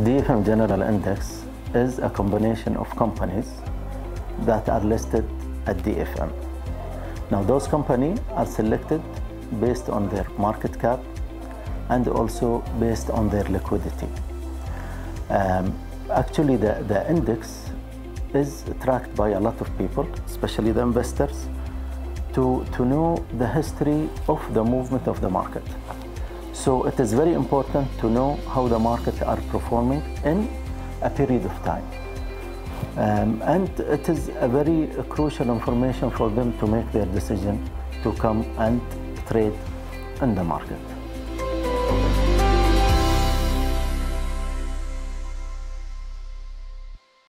DFM General Index is a combination of companies that are listed at DFM. Now those companies are selected based on their market cap and also based on their liquidity. Um, actually, the, the index is tracked by a lot of people, especially the investors, to, to know the history of the movement of the market. So it is very important to know how the markets are performing in a period of time. Um, and it is a very crucial information for them to make their decision to come and trade in the market.